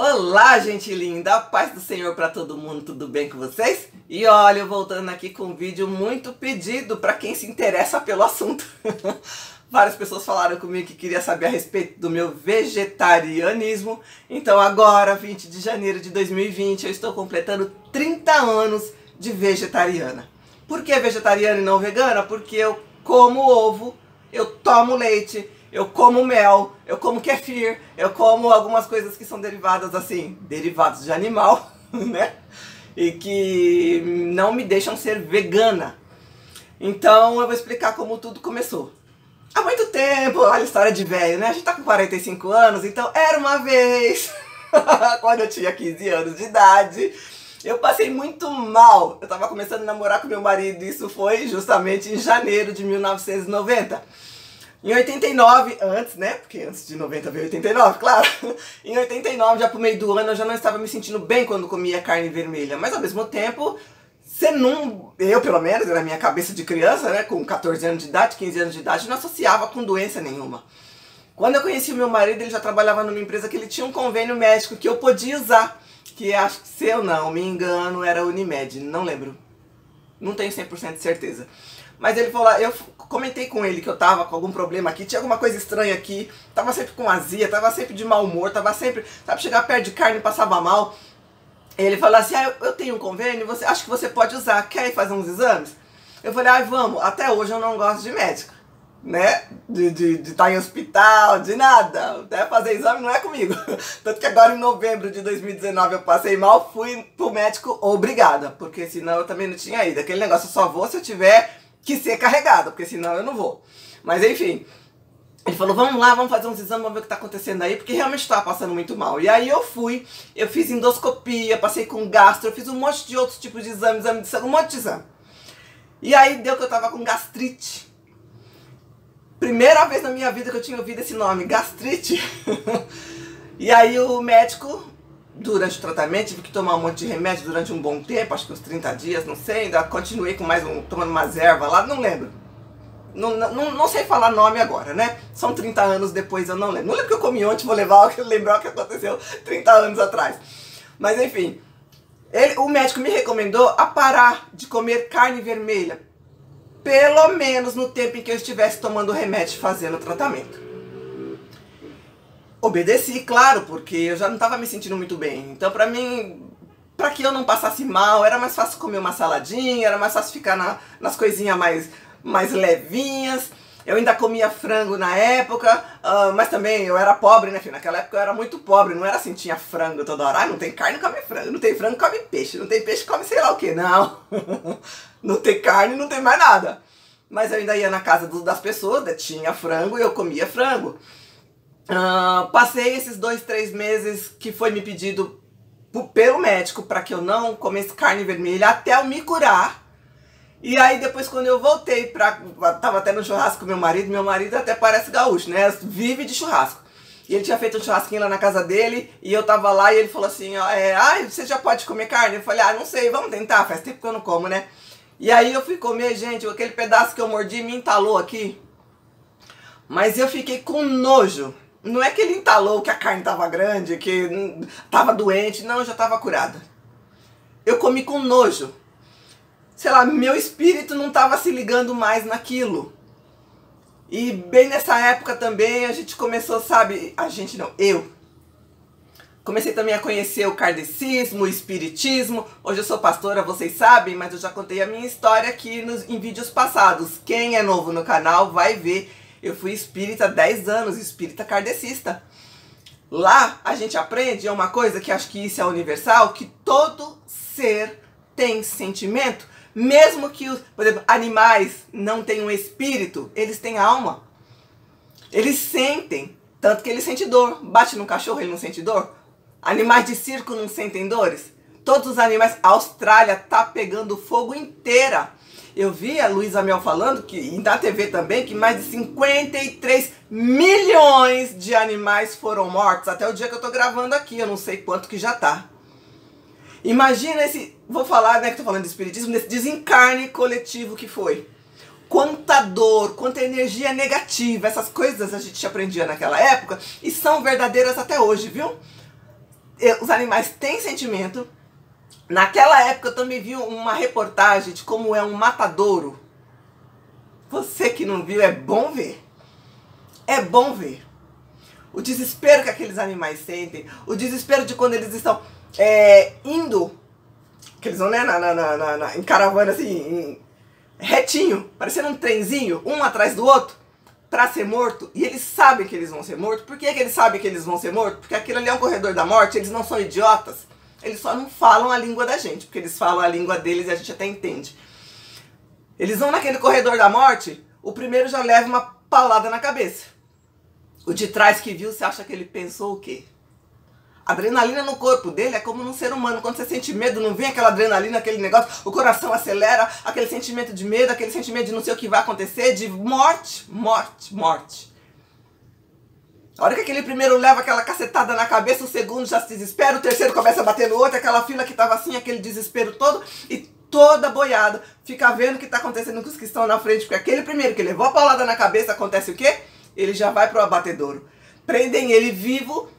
Olá, gente linda! A paz do Senhor para todo mundo, tudo bem com vocês? E olha, voltando aqui com um vídeo muito pedido para quem se interessa pelo assunto. Várias pessoas falaram comigo que queria saber a respeito do meu vegetarianismo. Então agora, 20 de janeiro de 2020, eu estou completando 30 anos de vegetariana. Por que vegetariana e não vegana? Porque eu como ovo, eu tomo leite, eu como mel, eu como kefir, eu como algumas coisas que são derivadas assim, derivados de animal, né? E que não me deixam ser vegana. Então eu vou explicar como tudo começou. Há muito tempo, olha a história de velho, né? A gente tá com 45 anos, então era uma vez, quando eu tinha 15 anos de idade, eu passei muito mal. Eu tava começando a namorar com meu marido, isso foi justamente em janeiro de 1990. Em 89, antes, né? Porque antes de 90 veio 89, claro. Em 89, já pro meio do ano, eu já não estava me sentindo bem quando comia carne vermelha. Mas ao mesmo tempo, você não. Eu, pelo menos, na minha cabeça de criança, né? Com 14 anos de idade, 15 anos de idade, não associava com doença nenhuma. Quando eu conheci o meu marido, ele já trabalhava numa empresa que ele tinha um convênio médico que eu podia usar. Que acho que, se eu não me engano, era Unimed, não lembro. Não tenho 100% de certeza. Mas ele falou, eu comentei com ele que eu tava com algum problema aqui, tinha alguma coisa estranha aqui, tava sempre com azia, tava sempre de mau humor, tava sempre, sabe, chegar perto de carne passava mal. Ele falou assim, ah, eu tenho um convênio, você acho que você pode usar, quer ir fazer uns exames? Eu falei, ah, vamos, até hoje eu não gosto de médico, né? De, de, de estar em hospital, de nada. Até fazer exame não é comigo. Tanto que agora em novembro de 2019 eu passei mal, fui pro médico obrigada, porque senão eu também não tinha ido. Aquele negócio só vou se eu tiver que ser carregado, porque senão eu não vou. Mas enfim, ele falou, vamos lá, vamos fazer uns exames, vamos ver o que está acontecendo aí, porque realmente estava passando muito mal. E aí eu fui, eu fiz endoscopia, passei com gastro, eu fiz um monte de outros tipos de exames, exame de sangue, um monte de exame. E aí deu que eu tava com gastrite. Primeira vez na minha vida que eu tinha ouvido esse nome, gastrite. e aí o médico durante o tratamento, tive que tomar um monte de remédio durante um bom tempo, acho que uns 30 dias, não sei, ainda continuei com mais um, tomando umas ervas lá, não lembro. Não, não, não sei falar nome agora, né? São 30 anos depois, eu não lembro. Não lembro que eu comi ontem, vou levar, lembrar o que aconteceu 30 anos atrás. Mas enfim, ele, o médico me recomendou a parar de comer carne vermelha. Pelo menos no tempo em que eu estivesse tomando remédio fazendo o tratamento. Obedeci, claro, porque eu já não estava me sentindo muito bem. Então, pra mim, para que eu não passasse mal, era mais fácil comer uma saladinha, era mais fácil ficar na, nas coisinhas mais, mais levinhas. Eu ainda comia frango na época, uh, mas também eu era pobre, né, filho? Naquela época eu era muito pobre, não era assim, tinha frango toda hora. Ah, não tem carne, come frango. Não tem frango, come peixe. Não tem peixe, come sei lá o que. Não. não tem carne, não tem mais nada. Mas eu ainda ia na casa do, das pessoas, né? tinha frango e eu comia frango. Uh, passei esses dois, três meses que foi me pedido pelo médico para que eu não comesse carne vermelha até eu me curar. E aí depois quando eu voltei pra... Tava até no churrasco com meu marido, meu marido até parece gaúcho, né? Vive de churrasco. E ele tinha feito um churrasquinho lá na casa dele, e eu tava lá e ele falou assim, ó, é, ah, você já pode comer carne? Eu falei, ah, não sei, vamos tentar, faz tempo que eu não como, né? E aí eu fui comer, gente, aquele pedaço que eu mordi me entalou aqui. Mas eu fiquei com nojo. Não é que ele entalou que a carne tava grande, que tava doente. Não, eu já tava curada. Eu comi com nojo. Sei lá, meu espírito não tava se ligando mais naquilo. E bem nessa época também a gente começou, sabe? A gente não, eu. Comecei também a conhecer o kardecismo, o espiritismo. Hoje eu sou pastora, vocês sabem, mas eu já contei a minha história aqui nos, em vídeos passados. Quem é novo no canal vai ver eu fui espírita há 10 anos, espírita kardecista. Lá a gente aprende é uma coisa que acho que isso é universal, que todo ser tem sentimento, mesmo que os, por exemplo, animais não tenham espírito, eles têm alma. Eles sentem, tanto que ele sente dor. Bate no cachorro, ele não sente dor. Animais de circo não sentem dores. Todos os animais, a Austrália tá pegando fogo inteira eu vi a Luísa Mel falando, que, e na TV também, que mais de 53 milhões de animais foram mortos até o dia que eu tô gravando aqui. Eu não sei quanto que já tá. Imagina esse, vou falar, né, que tô falando de espiritismo, desse desencarne coletivo que foi. Quanta dor, quanta energia negativa, essas coisas a gente aprendia naquela época e são verdadeiras até hoje, viu? os animais têm sentimento. Naquela época eu também vi uma reportagem de como é um matadouro. Você que não viu, é bom ver. É bom ver. O desespero que aqueles animais sentem, o desespero de quando eles estão é, indo, que eles vão né, na, na, na, na em caravana assim, em, retinho, parecendo um trenzinho, um atrás do outro, para ser morto, e eles sabem que eles vão ser mortos. Por que, que eles sabem que eles vão ser mortos? Porque aquilo ali é um corredor da morte, eles não são idiotas. Eles só não falam a língua da gente, porque eles falam a língua deles e a gente até entende. Eles vão naquele corredor da morte, o primeiro já leva uma paulada na cabeça. O de trás que viu, você acha que ele pensou o quê? adrenalina no corpo dele é como num ser humano. Quando você sente medo, não vem aquela adrenalina, aquele negócio, o coração acelera, aquele sentimento de medo, aquele sentimento de não sei o que vai acontecer, de morte, morte, morte. A hora que aquele primeiro leva aquela cacetada na cabeça, o segundo já se desespera, o terceiro começa a bater no outro, aquela fila que tava assim, aquele desespero todo, e toda boiada fica vendo o que tá acontecendo com os que estão na frente, porque aquele primeiro que levou a paulada na cabeça, acontece o quê? Ele já vai pro abatedouro. Prendem ele vivo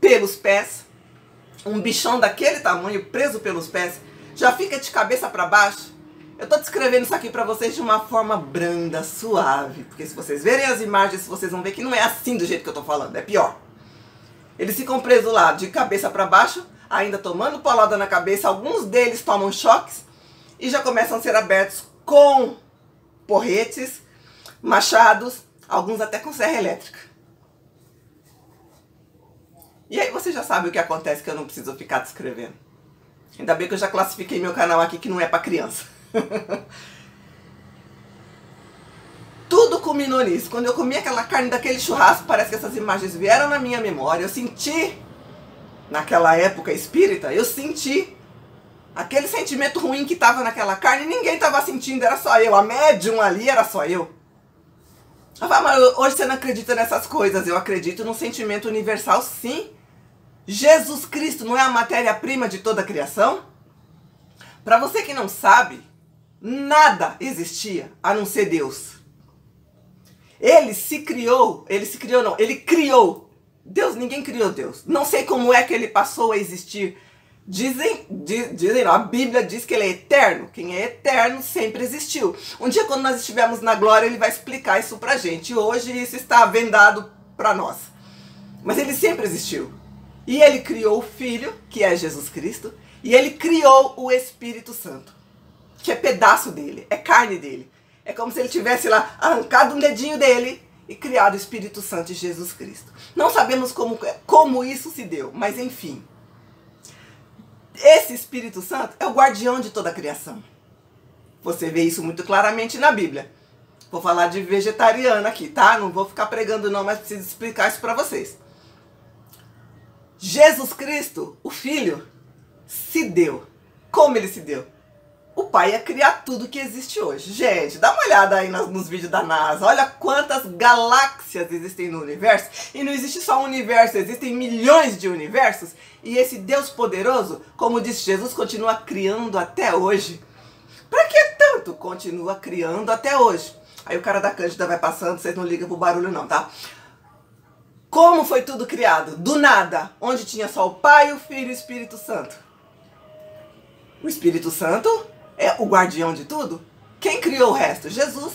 pelos pés, um bichão daquele tamanho preso pelos pés, já fica de cabeça para baixo. Eu tô descrevendo isso aqui para vocês de uma forma branda, suave, porque se vocês verem as imagens, vocês vão ver que não é assim do jeito que eu tô falando, é pior. Eles ficam presos lá de cabeça para baixo, ainda tomando paulada na cabeça, alguns deles tomam choques e já começam a ser abertos com porretes, machados, alguns até com serra elétrica. E aí você já sabe o que acontece que eu não preciso ficar descrevendo. Ainda bem que eu já classifiquei meu canal aqui que não é para criança. Tudo culminou nisso. Quando eu comi aquela carne daquele churrasco, parece que essas imagens vieram na minha memória. Eu senti, naquela época espírita, eu senti aquele sentimento ruim que estava naquela carne. Ninguém estava sentindo, era só eu. A médium ali era só eu. Ah, mas hoje você não acredita nessas coisas. Eu acredito num sentimento universal, sim. Jesus Cristo não é a matéria-prima de toda a criação? Para você que não sabe, nada existia a não ser Deus. Ele se criou, ele se criou não, ele criou. Deus, ninguém criou Deus. Não sei como é que ele passou a existir. Dizem, dizem não, a Bíblia diz que ele é eterno. Quem é eterno sempre existiu. Um dia quando nós estivermos na glória, ele vai explicar isso pra gente. Hoje isso está vendado para nós. Mas ele sempre existiu. E ele criou o Filho, que é Jesus Cristo, e ele criou o Espírito Santo, que é pedaço dele, é carne dele. É como se ele tivesse lá arrancado um dedinho dele e criado o Espírito Santo e Jesus Cristo. Não sabemos como, como isso se deu, mas enfim. Esse Espírito Santo é o guardião de toda a criação. Você vê isso muito claramente na Bíblia. Vou falar de vegetariano aqui, tá? Não vou ficar pregando não, mas preciso explicar isso para vocês. Jesus Cristo, o Filho, se deu. Como ele se deu? O pai ia criar tudo que existe hoje. Gente, dá uma olhada aí nos, nos, vídeos da NASA. Olha quantas galáxias existem no universo. E não existe só um universo, existem milhões de universos. E esse Deus poderoso, como disse Jesus, continua criando até hoje. Pra que tanto? Continua criando até hoje. Aí o cara da Cândida vai passando, vocês não ligam pro barulho não, tá? Como foi tudo criado? Do nada. Onde tinha só o Pai, o Filho e o Espírito Santo. O Espírito Santo é o guardião de tudo. Quem criou o resto? Jesus.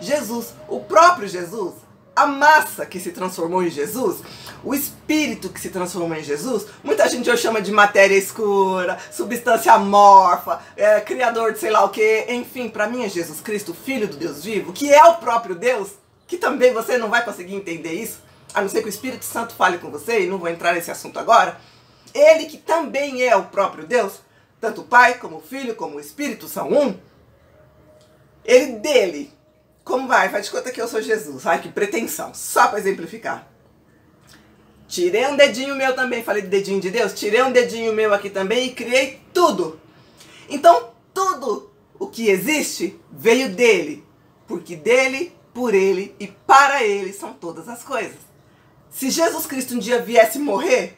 Jesus, o próprio Jesus, a massa que se transformou em Jesus, o espírito que se transformou em Jesus, muita gente hoje chama de matéria escura, substância amorfa, é, criador de sei lá o que, enfim, para mim é Jesus Cristo, Filho do Deus vivo, que é o próprio Deus, que também você não vai conseguir entender isso, a não ser que o Espírito Santo fale com você, e não vou entrar nesse assunto agora, ele que também é o próprio Deus, tanto o Pai como o Filho como o Espírito são um, ele dele, como vai? Faz de conta que eu sou Jesus. Ai, que pretensão. Só para exemplificar. Tirei um dedinho meu também, falei de dedinho de Deus, tirei um dedinho meu aqui também e criei tudo. Então, tudo o que existe veio dele, porque dele, por ele e para ele são todas as coisas. Se Jesus Cristo um dia viesse morrer,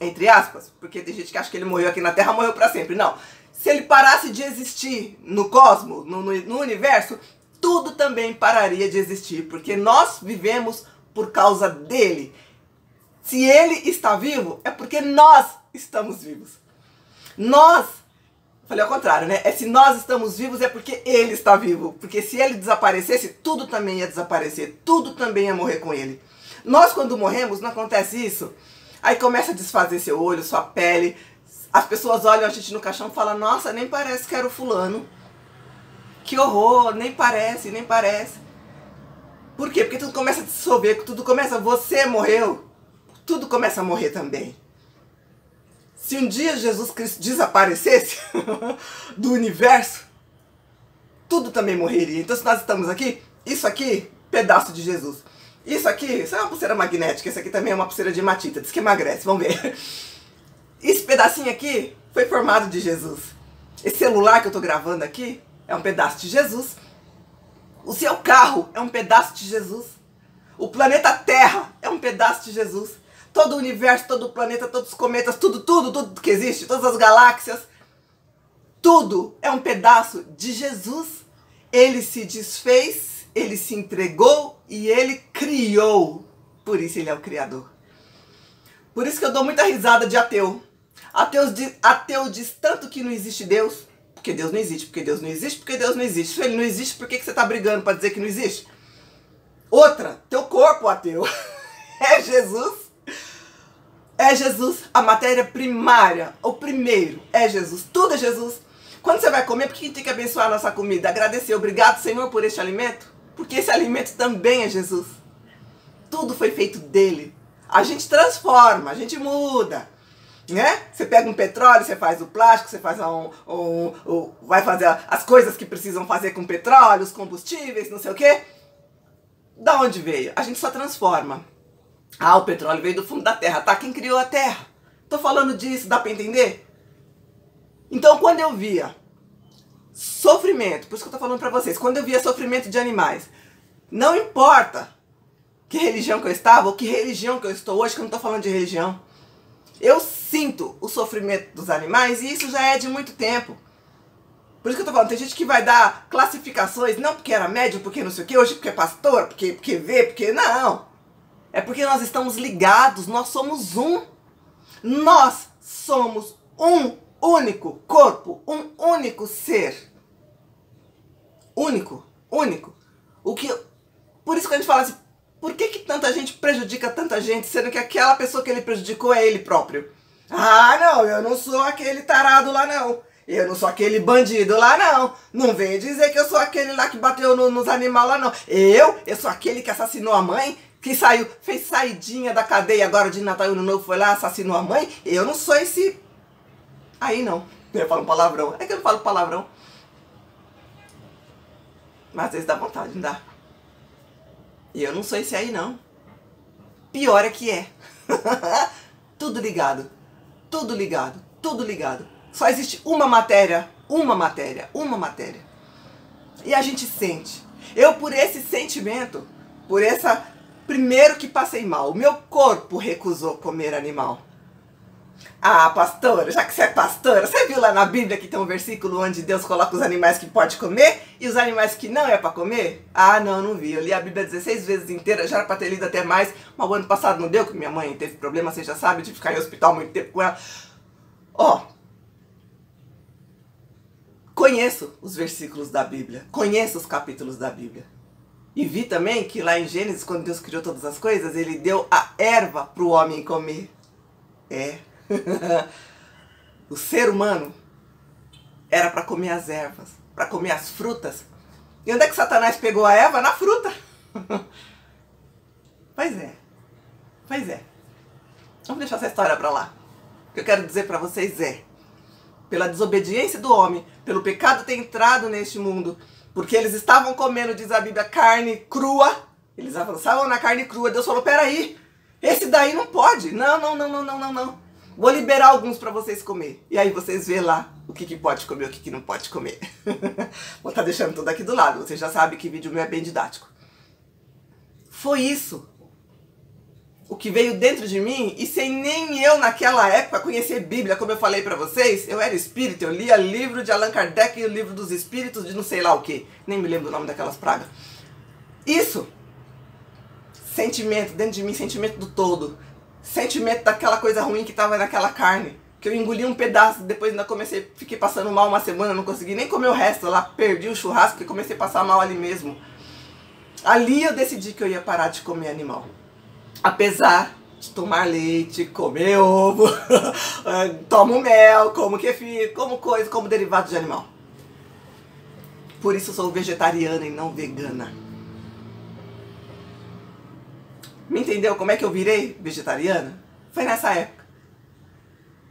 entre aspas, porque tem gente que acha que ele morreu aqui na Terra, morreu para sempre. Não. Se ele parasse de existir no cosmos, no, no, no universo, tudo também pararia de existir, porque nós vivemos por causa dele. Se ele está vivo, é porque nós estamos vivos. Nós, falei ao contrário, né? É se nós estamos vivos é porque ele está vivo. Porque se ele desaparecesse, tudo também ia desaparecer. Tudo também ia morrer com ele. Nós, quando morremos, não acontece isso? Aí começa a desfazer seu olho, sua pele. As pessoas olham a gente no caixão e falam: Nossa, nem parece que era o fulano. Que horror, nem parece, nem parece. Por quê? Porque tudo começa a dissolver, tudo começa. Você morreu, tudo começa a morrer também. Se um dia Jesus Cristo desaparecesse do universo, tudo também morreria. Então, se nós estamos aqui, isso aqui, pedaço de Jesus. Isso aqui, isso é uma pulseira magnética, isso aqui também é uma pulseira de hematita, diz que emagrece, vamos ver. Esse pedacinho aqui foi formado de Jesus. Esse celular que eu estou gravando aqui é um pedaço de Jesus. O seu carro é um pedaço de Jesus. O planeta Terra é um pedaço de Jesus. Todo o universo, todo o planeta, todos os cometas, tudo, tudo, tudo que existe, todas as galáxias, tudo é um pedaço de Jesus. Ele se desfez, ele se entregou e ele criou. Por isso ele é o Criador. Por isso que eu dou muita risada de ateu. Ateu diz, ateu diz tanto que não existe Deus, porque Deus não existe, porque Deus não existe, porque Deus não existe. Se ele não existe, por que, que você está brigando para dizer que não existe? Outra, teu corpo ateu. é Jesus. É Jesus, a matéria primária, o primeiro é Jesus, tudo é Jesus. Quando você vai comer, por que tem que abençoar a nossa comida? Agradecer, obrigado Senhor por este alimento, porque esse alimento também é Jesus. Tudo foi feito dele. A gente transforma, a gente muda né? Você pega um petróleo, você faz o plástico, você faz um, um, um, vai fazer as coisas que precisam fazer com petróleo, os combustíveis, não sei o quê. Da onde veio? A gente só transforma. Ah, o petróleo veio do fundo da terra. Tá, quem criou a terra? Tô falando disso, dá para entender? Então, quando eu via sofrimento, por isso que eu tô falando para vocês, quando eu via sofrimento de animais, não importa que religião que eu estava ou que religião que eu estou hoje, que eu não tô falando de religião. Eu sinto o sofrimento dos animais e isso já é de muito tempo. Por isso que eu tô falando, tem gente que vai dar classificações, não porque era médium, porque não sei o que, hoje porque é pastor, porque, porque vê, porque. Não! É porque nós estamos ligados, nós somos um. Nós somos um único corpo, um único ser. Único, único. O que. Por isso que a gente fala assim, por que, que tanta gente prejudica tanta gente, sendo que aquela pessoa que ele prejudicou é ele próprio? Ah, não, eu não sou aquele tarado lá, não. Eu não sou aquele bandido lá, não. Não vem dizer que eu sou aquele lá que bateu no, nos animais lá, não. Eu, eu sou aquele que assassinou a mãe, que saiu, fez saidinha da cadeia agora de Natal e Ano Novo, foi lá, assassinou a mãe. Eu não sou esse... Aí não. Eu falo palavrão. É que eu não falo palavrão. Mas às vezes dá vontade, não dá? E eu não sou esse aí, não. Pior é que é. tudo ligado. Tudo ligado. Tudo ligado. Só existe uma matéria. Uma matéria. Uma matéria. E a gente sente. Eu, por esse sentimento, por essa. Primeiro que passei mal, o meu corpo recusou comer animal. Ah, pastora, já que você é pastora, você viu lá na Bíblia que tem um versículo onde Deus coloca os animais que pode comer e os animais que não é para comer? Ah, não, não vi. Eu li a Bíblia 16 vezes inteira, já era para ter lido até mais, mas o ano passado não deu, que minha mãe teve problema, você já sabe, de ficar em hospital muito tempo com ela. Ó, oh, conheço os versículos da Bíblia, conheço os capítulos da Bíblia. E vi também que lá em Gênesis, quando Deus criou todas as coisas, ele deu a erva para o homem comer. É, o ser humano era para comer as ervas, para comer as frutas. E onde é que Satanás pegou a erva? Na fruta. pois é. Pois é. Vamos deixar essa história para lá. O que eu quero dizer para vocês é: pela desobediência do homem, pelo pecado ter entrado neste mundo, porque eles estavam comendo, diz a Bíblia, carne crua, eles avançavam na carne crua. Deus falou: peraí, esse daí não pode. Não, não, não, não, não, não, não. Vou liberar alguns para vocês comer. E aí vocês vê lá o que, que pode comer e o que, que não pode comer. Vou estar tá deixando tudo aqui do lado. Você já sabe que vídeo meu é bem didático. Foi isso. O que veio dentro de mim e sem nem eu naquela época conhecer Bíblia, como eu falei para vocês, eu era espírito, eu lia livro de Allan Kardec e o livro dos espíritos de não sei lá o que. Nem me lembro o nome daquelas pragas. Isso sentimento dentro de mim, sentimento do todo sentimento daquela coisa ruim que tava naquela carne. Que eu engoli um pedaço, depois ainda comecei, fiquei passando mal uma semana, não consegui nem comer o resto lá, perdi o churrasco e comecei a passar mal ali mesmo. Ali eu decidi que eu ia parar de comer animal. Apesar de tomar leite, comer ovo, tomo mel, como kefir, como coisa, como derivado de animal. Por isso eu sou vegetariana e não vegana. Me entendeu como é que eu virei vegetariana? Foi nessa época.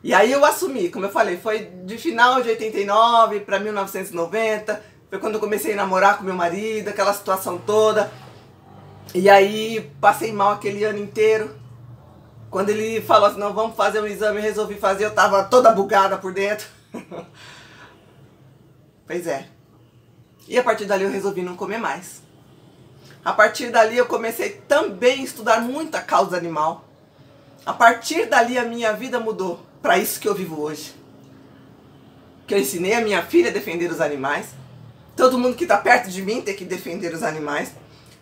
E aí eu assumi, como eu falei, foi de final de 89 para 1990. Foi quando eu comecei a namorar com meu marido, aquela situação toda. E aí passei mal aquele ano inteiro. Quando ele falou assim, não, vamos fazer um exame, eu resolvi fazer, eu tava toda bugada por dentro. pois é. E a partir dali eu resolvi não comer mais. A partir dali eu comecei também a estudar muito a causa animal. A partir dali a minha vida mudou para isso que eu vivo hoje. Que eu ensinei a minha filha a defender os animais. Todo mundo que está perto de mim tem que defender os animais.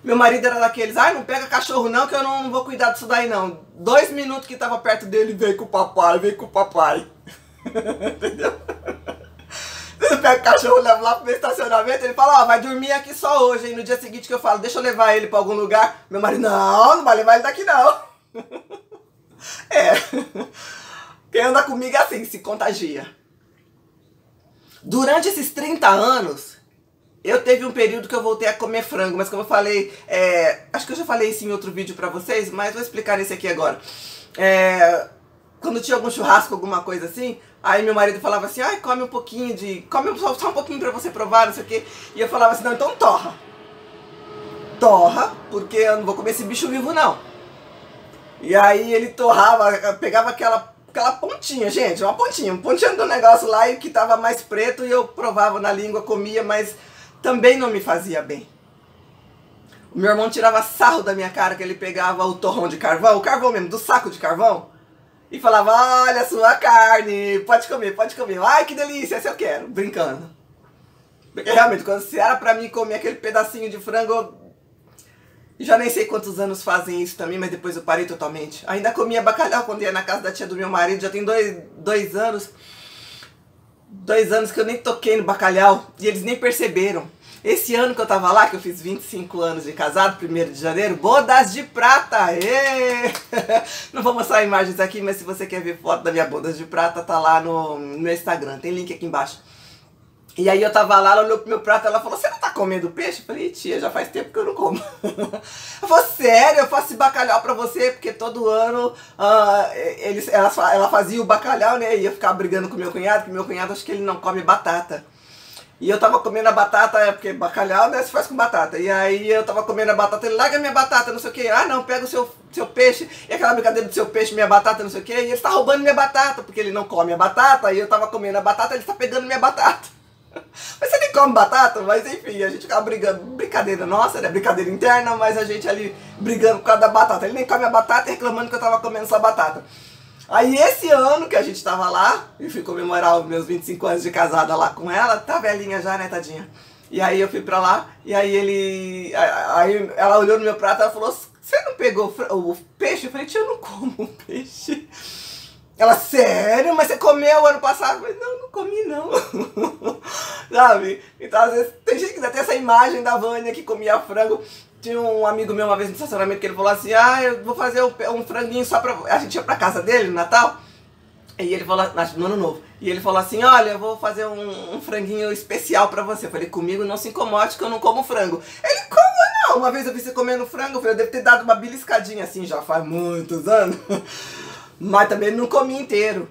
Meu marido era daqueles, ai, ah, não pega cachorro não, que eu não vou cuidar disso daí não. Dois minutos que estava perto dele, veio com o papai, veio com o papai. Entendeu? Pega o cachorro, leva lá pro meu estacionamento, ele fala, ó, oh, vai dormir aqui só hoje. E no dia seguinte que eu falo, deixa eu levar ele pra algum lugar. Meu marido, não, não vai levar ele daqui não. é. Quem anda comigo é assim, se contagia. Durante esses 30 anos, eu teve um período que eu voltei a comer frango, mas como eu falei, é, acho que eu já falei isso em outro vídeo pra vocês, mas vou explicar esse aqui agora. É, quando tinha algum churrasco, alguma coisa assim, aí meu marido falava assim, ai, come um pouquinho de. Come só, só um pouquinho pra você provar, não sei o quê. E eu falava assim, não, então torra. Torra, porque eu não vou comer esse bicho vivo, não. E aí ele torrava, pegava aquela, aquela pontinha, gente, uma pontinha, um pontinho do negócio lá e que tava mais preto e eu provava na língua, comia, mas também não me fazia bem. O meu irmão tirava sarro da minha cara que ele pegava o torrão de carvão, o carvão mesmo, do saco de carvão, e falava, olha a sua carne, pode comer, pode comer. Ai, que delícia, essa eu quero, brincando. Porque realmente, quando se era pra mim comer aquele pedacinho de frango, já nem sei quantos anos fazem isso também, mas depois eu parei totalmente. Ainda comia bacalhau quando ia na casa da tia do meu marido, já tem dois, dois anos. Dois anos que eu nem toquei no bacalhau e eles nem perceberam. Esse ano que eu tava lá, que eu fiz 25 anos de casado, 1 de janeiro, bodas de prata! Êêê! Não vou mostrar imagens aqui, mas se você quer ver foto da minha bodas de prata, tá lá no, no meu Instagram, tem link aqui embaixo. E aí eu tava lá, ela olhou pro meu prato, ela falou, você não tá comendo peixe? Eu falei, tia, já faz tempo que eu não como. ela falou, sério, eu faço bacalhau pra você, porque todo ano uh, eles, ela, ela fazia o bacalhau, né? E eu ficava brigando com meu cunhado, porque meu cunhado acho que ele não come batata. E eu tava comendo a batata, é porque bacalhau, né, se faz com batata. E aí eu tava comendo a batata, ele larga minha batata, não sei o que. Ah, não, pega o seu, seu peixe. E aquela brincadeira do seu peixe, minha batata, não sei o que. E ele está roubando minha batata, porque ele não come a batata. E eu tava comendo a batata, ele está pegando minha batata. Mas você nem come batata? Mas enfim, a gente ficava brigando. Brincadeira nossa, né? Brincadeira interna, mas a gente ali brigando por causa da batata. Ele nem come a batata e reclamando que eu tava comendo só batata. Aí esse ano que a gente tava lá, e fui comemorar os meus 25 anos de casada lá com ela, tá velhinha já, né, tadinha? E aí eu fui pra lá, e aí ele. Aí ela olhou no meu prato e falou: Você não pegou o peixe? Eu falei: Tia, eu não como peixe. Ela, sério? Mas você comeu ano passado? Eu falei, não, não comi não. Sabe? Então, às vezes, tem gente que ainda tem essa imagem da Vânia que comia frango. Tinha um amigo meu uma vez no estacionamento que ele falou assim, ah, eu vou fazer um franguinho só pra... A gente ia pra casa dele no Natal. E ele falou, no ano novo. E ele falou assim, olha, eu vou fazer um, um franguinho especial pra você. Eu falei, comigo não se incomode que eu não como frango. Ele, como não? Uma vez eu vi você comendo frango, eu falei, eu devo ter dado uma beliscadinha assim, já faz muitos anos. Mas também não comi inteiro.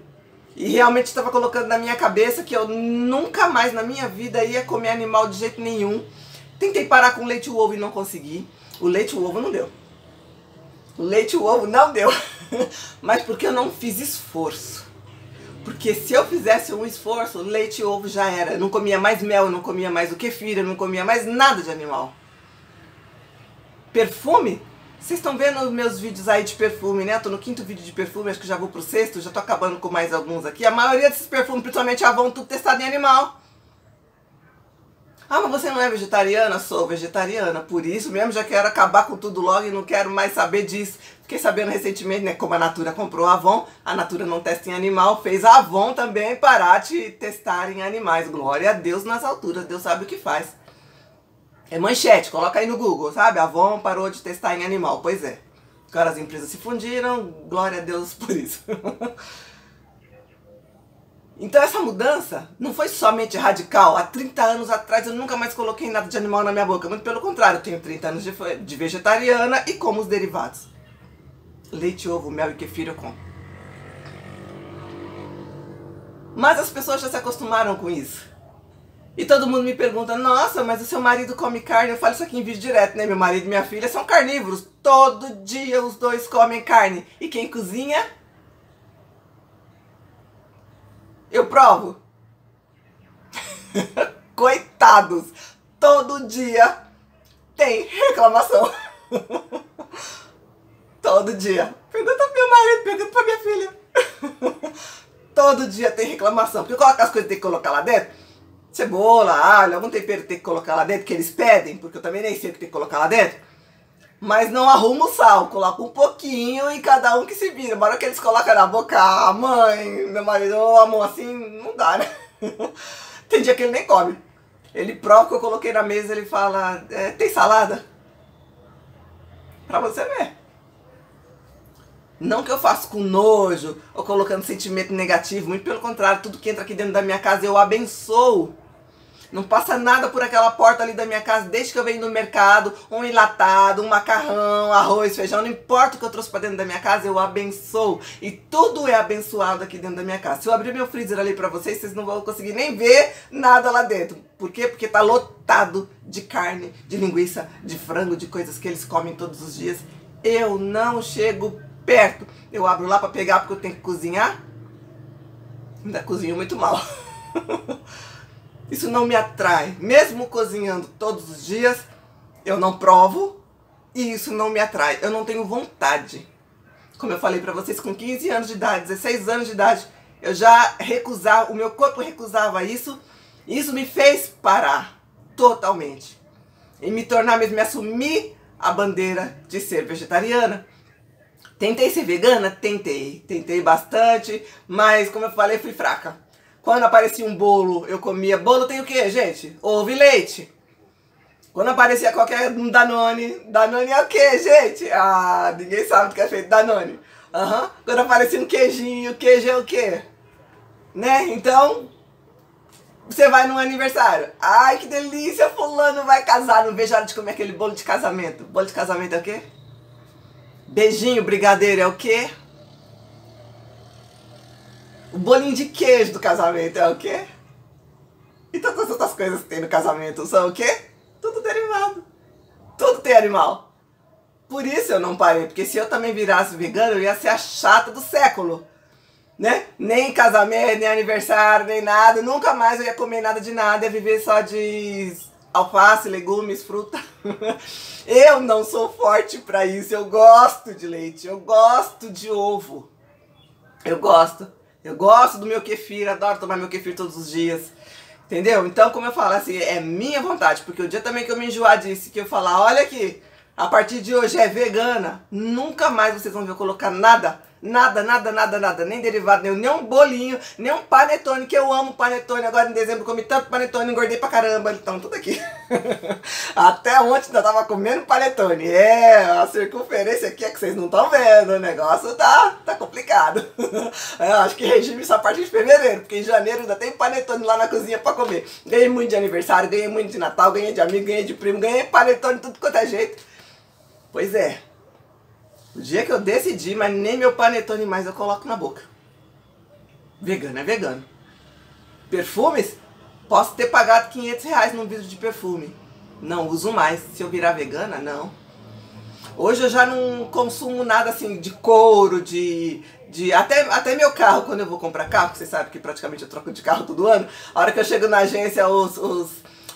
E realmente estava colocando na minha cabeça que eu nunca mais na minha vida ia comer animal de jeito nenhum. Tentei parar com leite e ovo e não consegui. O leite e ovo não deu. O leite e ovo não deu. Mas porque eu não fiz esforço. Porque se eu fizesse um esforço, leite e ovo já era. Eu não comia mais mel, eu não comia mais o kefir, eu não comia mais nada de animal. Perfume? Vocês estão vendo meus vídeos aí de perfume, né? Eu tô no quinto vídeo de perfume, acho que já vou pro sexto, já tô acabando com mais alguns aqui. A maioria desses perfumes, principalmente Avon, tudo testado em animal. Ah, mas você não é vegetariana? Sou vegetariana, por isso mesmo já quero acabar com tudo logo e não quero mais saber disso. Fiquei sabendo recentemente, né, como a Natura comprou a Avon, a Natura não testa em animal, fez a Avon também parar de testar em animais. Glória a Deus nas alturas, Deus sabe o que faz. É manchete, coloca aí no Google, sabe? A Avon parou de testar em animal, pois é. Agora as empresas se fundiram, glória a Deus por isso. Então essa mudança não foi somente radical. Há 30 anos atrás eu nunca mais coloquei nada de animal na minha boca. Muito pelo contrário, eu tenho 30 anos de, de vegetariana e como os derivados. Leite, ovo, mel e kefir eu como. Mas as pessoas já se acostumaram com isso. E todo mundo me pergunta, nossa, mas o seu marido come carne? Eu falo isso aqui em vídeo direto, né? Meu marido e minha filha são carnívoros. Todo dia os dois comem carne. E quem cozinha Eu provo. Coitados. Todo dia tem reclamação. Todo dia. Pergunta pro meu marido, pergunta pra minha filha. Todo dia tem reclamação. Porque coloca as coisas que tem que colocar lá dentro. Cebola, alho, algum tempero que tem que colocar lá dentro, que eles pedem, porque eu também nem sei o que tem que colocar lá dentro. Mas não arruma o sal, coloca um pouquinho e cada um que se vira. Bora que eles colocam na boca, ah, mãe, meu marido, oh, amor, assim, não dá, né? Tem dia que ele nem come. Ele prova que eu coloquei na mesa, ele fala, é, tem salada? Pra você ver. Não que eu faço com nojo ou colocando sentimento negativo, muito pelo contrário, tudo que entra aqui dentro da minha casa eu abençoo. Não passa nada por aquela porta ali da minha casa desde que eu venho no mercado, um enlatado, um macarrão, arroz, feijão, não importa o que eu trouxe para dentro da minha casa, eu abençoo. E tudo é abençoado aqui dentro da minha casa. Se eu abrir meu freezer ali para vocês, vocês não vão conseguir nem ver nada lá dentro. Por quê? Porque tá lotado de carne, de linguiça, de frango, de coisas que eles comem todos os dias. Eu não chego perto. Eu abro lá para pegar porque eu tenho que cozinhar. Ainda cozinho muito mal. Isso não me atrai. Mesmo cozinhando todos os dias, eu não provo e isso não me atrai. Eu não tenho vontade. Como eu falei para vocês, com 15 anos de idade, 16 anos de idade, eu já recusava, o meu corpo recusava isso. E isso me fez parar totalmente. E me tornar mesmo, me assumir a bandeira de ser vegetariana. Tentei ser vegana? Tentei. Tentei bastante, mas como eu falei, fui fraca. Quando aparecia um bolo, eu comia. Bolo tem o quê, gente? Ovo e leite. Quando aparecia qualquer um Danone, Danone é o quê, gente? Ah, ninguém sabe o que é feito Danone. Uhum. Quando aparecia um queijinho, queijo é o quê? Né? Então, você vai num aniversário. Ai, que delícia, fulano vai casar. Não vejo a hora de comer aquele bolo de casamento. Bolo de casamento é o quê? Beijinho, brigadeiro é o quê? O bolinho de queijo do casamento é o quê? E todas as outras coisas que tem no casamento são o quê? Tudo derivado. Tudo tem animal. Por isso eu não parei, porque se eu também virasse vegano, eu ia ser a chata do século. Né? Nem casamento, nem aniversário, nem nada. Nunca mais eu ia comer nada de nada, ia viver só de alface, legumes, fruta. eu não sou forte para isso. Eu gosto de leite, eu gosto de ovo. Eu gosto. Eu gosto do meu kefir, adoro tomar meu kefir todos os dias. Entendeu? Então, como eu falo, assim, é minha vontade. Porque o dia também que eu me enjoar disso, que eu falar, olha aqui, a partir de hoje é vegana, nunca mais vocês vão ver eu colocar nada Nada, nada, nada, nada. Nem derivado nem um bolinho, nem um panetone, que eu amo panetone. Agora em dezembro comi tanto panetone, engordei pra caramba. Então, tudo aqui. Até ontem ainda tava comendo panetone. É, a circunferência aqui é que vocês não estão vendo. O negócio tá, tá complicado. Eu acho que regime só a partir de fevereiro, porque em janeiro ainda tem panetone lá na cozinha pra comer. Ganhei muito de aniversário, ganhei muito de Natal, ganhei de amigo, ganhei de primo, ganhei panetone, tudo quanto é jeito. Pois é. O dia que eu decidi, mas nem meu panetone mais eu coloco na boca. Vegano é vegano. Perfumes? Posso ter pagado 500 reais num vidro de perfume. Não uso mais. Se eu virar vegana, não. Hoje eu já não consumo nada assim de couro, de. de até, até meu carro, quando eu vou comprar carro, você sabe que praticamente eu troco de carro todo ano. A hora que eu chego na agência, os, os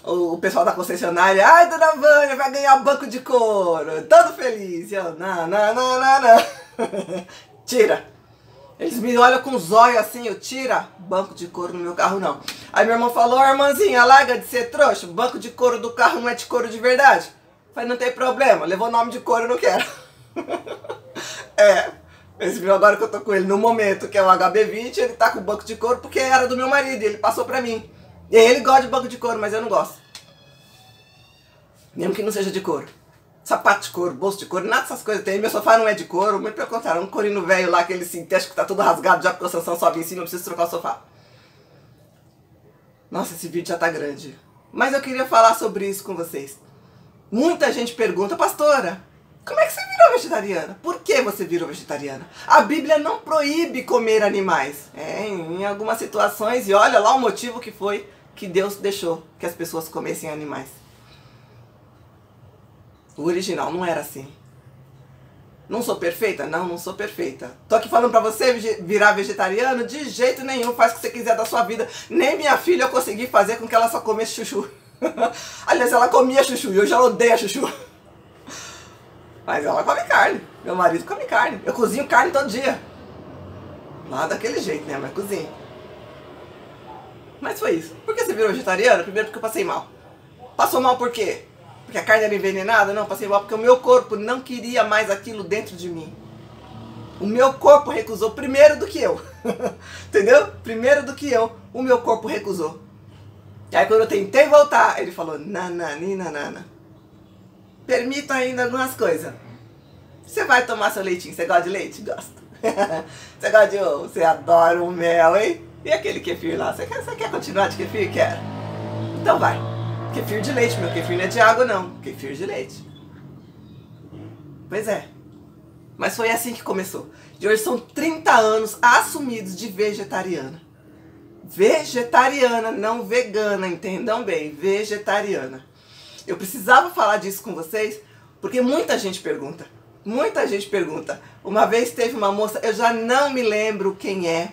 o, pessoal da concessionária, ai, dona Vânia, vai ganhar banco de couro, todo feliz. Eu, não, não, não, não, não. Tira. Eles me olham com os olhos assim, eu tira banco de couro no meu carro não. Aí meu irmão falou, irmãzinha, larga de ser trouxa, banco de couro do carro não é de couro de verdade. Eu falei, não tem problema, levou nome de couro, eu não quero. é, esse viu agora que eu tô com ele no momento, que é o HB20, ele tá com banco de couro porque era do meu marido, ele passou pra mim. Ele gosta de banco de couro, mas eu não gosto. Mesmo que não seja de couro sapato de couro, bolso de couro, nada dessas coisas tem. Meu sofá não é de couro, muito pelo contrário, um corino velho lá, aquele sintético que tá todo rasgado já porque a Sansão sobe em cima, eu preciso trocar o sofá. Nossa, esse vídeo já tá grande. Mas eu queria falar sobre isso com vocês. Muita gente pergunta, pastora, como é que você virou vegetariana? Por que você virou vegetariana? A Bíblia não proíbe comer animais. É, em algumas situações, e olha lá o motivo que foi que Deus deixou que as pessoas comessem animais. O original não era assim. Não sou perfeita? Não, não sou perfeita. Tô aqui falando pra você virar vegetariano? De jeito nenhum, faz o que você quiser da sua vida. Nem minha filha eu consegui fazer com que ela só comesse chuchu. Aliás, ela comia chuchu e hoje ela odeia chuchu. Mas ela come carne. Meu marido come carne. Eu cozinho carne todo dia. Lá daquele jeito, né? Mas cozinho. Mas foi isso. Por que você virou vegetariano? Primeiro porque eu passei mal. Passou mal por quê? Porque a carne era envenenada? Não, passei mal porque o meu corpo não queria mais aquilo dentro de mim. O meu corpo recusou primeiro do que eu. Entendeu? Primeiro do que eu, o meu corpo recusou. E aí quando eu tentei voltar, ele falou, nananina, nana. Permito ainda algumas coisas. Você vai tomar seu leitinho, você gosta de leite? Gosto. você gosta de ovo? Você adora o mel, hein? E aquele kefir lá? Você quer, quer continuar de kefir? Quero. Então vai. Kefir de leite, meu kefir não é de água não, kefir de leite. Pois é. Mas foi assim que começou. De hoje são 30 anos assumidos de vegetariana. Vegetariana, não vegana, entendam bem, vegetariana. Eu precisava falar disso com vocês, porque muita gente pergunta. Muita gente pergunta. Uma vez teve uma moça, eu já não me lembro quem é,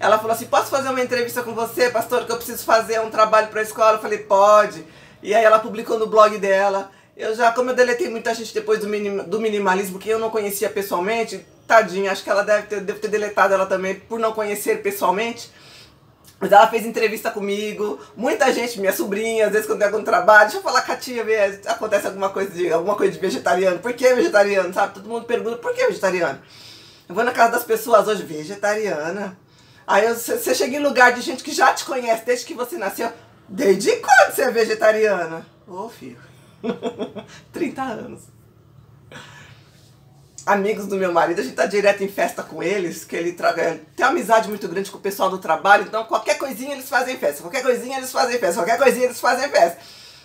ela falou assim: Posso fazer uma entrevista com você, pastor? Que eu preciso fazer um trabalho para a escola. Eu falei: Pode. E aí ela publicou no blog dela. Eu já, como eu deletei muita gente depois do, minim, do minimalismo, que eu não conhecia pessoalmente, tadinha, acho que ela deve ter, deve ter deletado ela também por não conhecer pessoalmente. Mas ela fez entrevista comigo, muita gente, minha sobrinha, às vezes quando tem algum trabalho, deixa eu falar com a tia, ver, acontece alguma coisa de alguma coisa de vegetariano. Por que vegetariano? Sabe? Todo mundo pergunta por que vegetariano? Eu vou na casa das pessoas hoje, vegetariana. Aí você chega em lugar de gente que já te conhece desde que você nasceu. Desde quando você é vegetariana? Ô, oh, filho. 30 anos. Amigos do meu marido, a gente tá direto em festa com eles, que ele traga, tem uma amizade muito grande com o pessoal do trabalho, então qualquer coisinha eles fazem festa, qualquer coisinha eles fazem festa, qualquer coisinha eles fazem festa.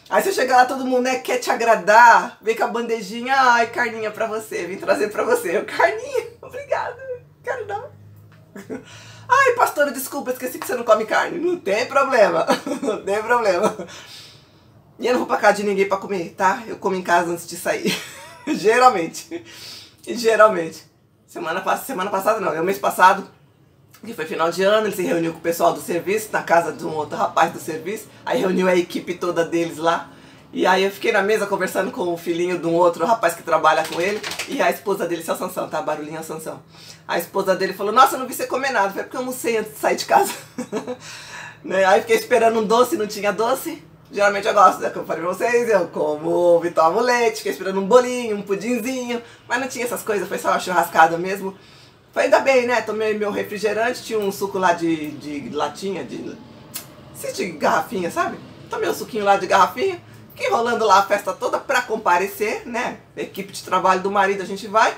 Aí você chega lá, todo mundo né, quer te agradar, vem com a bandejinha, ai, carninha pra você, vim trazer pra você. Eu, carninha, obrigada, quero dar. Ai, pastora, desculpa, esqueci que você não come carne. Não tem problema, não tem problema. E eu não vou pra casa de ninguém pra comer, tá? Eu como em casa antes de sair. geralmente. Geralmente. Semana, semana passada não, é o mês passado, que foi final de ano, ele se reuniu com o pessoal do serviço, na casa de um outro rapaz do serviço. Aí reuniu a equipe toda deles lá. E aí eu fiquei na mesa conversando com o filhinho de um outro rapaz que trabalha com ele e a esposa dele, seu Sansão, tá? Barulhinho Sansão. A esposa dele falou, nossa, eu não vi você comer nada. Foi porque eu almocei antes de sair de casa. né? Aí fiquei esperando um doce, não tinha doce. Geralmente eu gosto, né? Como eu falei pra vocês, eu como ovo e tomo leite, fiquei esperando um bolinho, um pudinzinho, mas não tinha essas coisas, foi só uma churrascada mesmo. Foi ainda bem, né? Tomei meu refrigerante, tinha um suco lá de, de latinha, de. de garrafinha, sabe? Tomei um suquinho lá de garrafinha. Fiquei rolando lá a festa toda pra comparecer, né? Equipe de trabalho do marido a gente vai.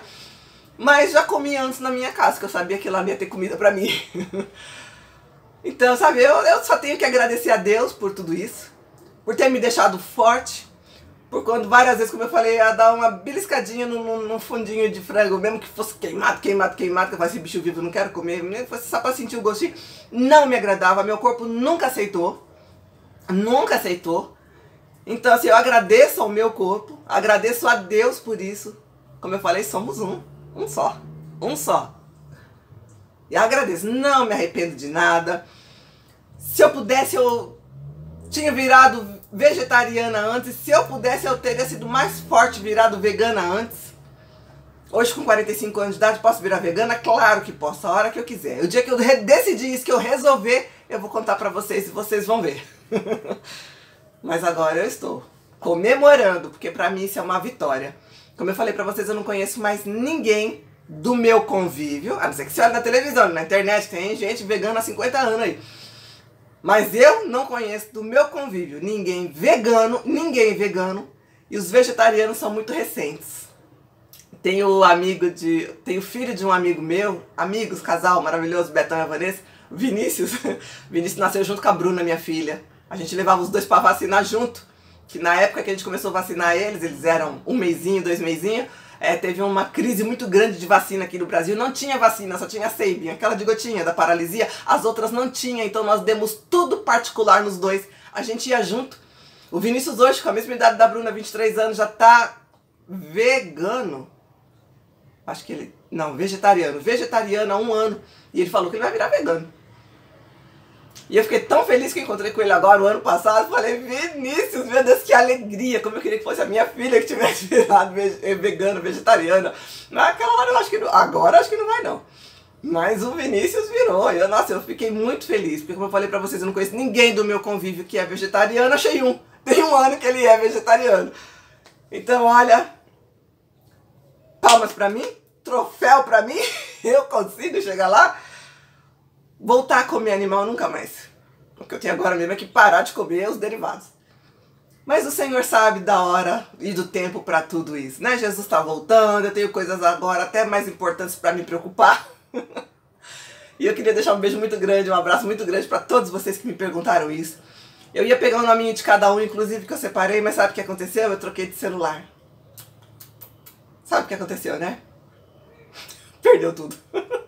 Mas já comi antes na minha casa, que eu sabia que lá não ia ter comida pra mim. então, sabe, eu, eu só tenho que agradecer a Deus por tudo isso. Por ter me deixado forte. Por quando várias vezes, como eu falei, ia dar uma beliscadinha no, fundinho de frango, mesmo que fosse queimado, queimado, queimado, que eu falei, esse bicho vivo, não quero comer, nem fosse só pra sentir o gostinho. Não me agradava, meu corpo nunca aceitou. Nunca aceitou. Então, assim, eu agradeço ao meu corpo, agradeço a Deus por isso. Como eu falei, somos um, um só, um só. E agradeço, não me arrependo de nada. Se eu pudesse, eu tinha virado vegetariana antes. Se eu pudesse, eu teria sido mais forte virado vegana antes. Hoje, com 45 anos de idade, posso virar vegana? Claro que posso, a hora que eu quiser. O dia que eu decidir isso, que eu resolver, eu vou contar pra vocês e vocês vão ver. Mas agora eu estou comemorando, porque pra mim isso é uma vitória. Como eu falei pra vocês, eu não conheço mais ninguém do meu convívio, a não ser que você olhe na televisão, na internet, tem gente vegana há 50 anos aí. Mas eu não conheço do meu convívio ninguém vegano, ninguém vegano, e os vegetarianos são muito recentes. Tenho amigo de. Tenho filho de um amigo meu, amigos, casal maravilhoso, Betão e Vanessa, Vinícius. Vinícius nasceu junto com a Bruna, minha filha. A gente levava os dois para vacinar junto. Que na época que a gente começou a vacinar eles, eles eram um mêsinho, dois mêsinhos. É, teve uma crise muito grande de vacina aqui no Brasil. Não tinha vacina, só tinha Sabin, aquela de gotinha da paralisia. As outras não tinha, então nós demos tudo particular nos dois. A gente ia junto. O Vinícius hoje, com a mesma idade da Bruna, 23 anos, já tá vegano. Acho que ele. Não, vegetariano. Vegetariano há um ano. E ele falou que ele vai virar vegano. E eu fiquei tão feliz que encontrei com ele agora, o ano passado. Falei, Vinícius, meu Deus, que alegria! Como eu queria que fosse a minha filha que tivesse virado eh, vegano, vegetariana. Naquela hora eu acho que não. Agora acho que não vai, não. Mas o Vinícius virou. Eu, nossa, eu fiquei muito feliz. Porque, como eu falei pra vocês, eu não conheço ninguém do meu convívio que é vegetariano. Achei um. Tem um ano que ele é vegetariano. Então, olha. Palmas pra mim. Troféu pra mim. Eu consigo chegar lá voltar a comer animal nunca mais. O que eu tenho agora mesmo é que parar de comer os derivados. Mas o Senhor sabe da hora e do tempo para tudo isso, né? Jesus está voltando, eu tenho coisas agora até mais importantes para me preocupar. e eu queria deixar um beijo muito grande, um abraço muito grande para todos vocês que me perguntaram isso. Eu ia pegar o nominho de cada um, inclusive, que eu separei, mas sabe o que aconteceu? Eu troquei de celular. Sabe o que aconteceu, né? Perdeu tudo.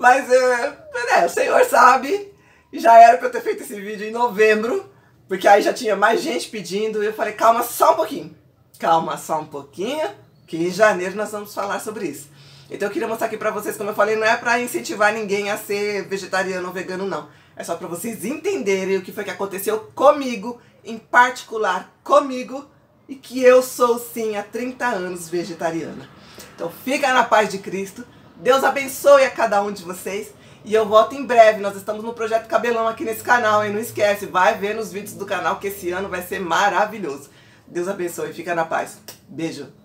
Mas é, é, o Senhor sabe. Já era pra eu ter feito esse vídeo em novembro. Porque aí já tinha mais gente pedindo. E eu falei, calma só um pouquinho. Calma só um pouquinho. Que em janeiro nós vamos falar sobre isso. Então eu queria mostrar aqui pra vocês, como eu falei, não é pra incentivar ninguém a ser vegetariano ou vegano, não. É só pra vocês entenderem o que foi que aconteceu comigo, em particular comigo, e que eu sou sim há 30 anos vegetariana. Então fica na paz de Cristo. Deus abençoe a cada um de vocês. E eu volto em breve. Nós estamos no projeto Cabelão aqui nesse canal, hein? Não esquece, vai ver nos vídeos do canal que esse ano vai ser maravilhoso. Deus abençoe, fica na paz. Beijo.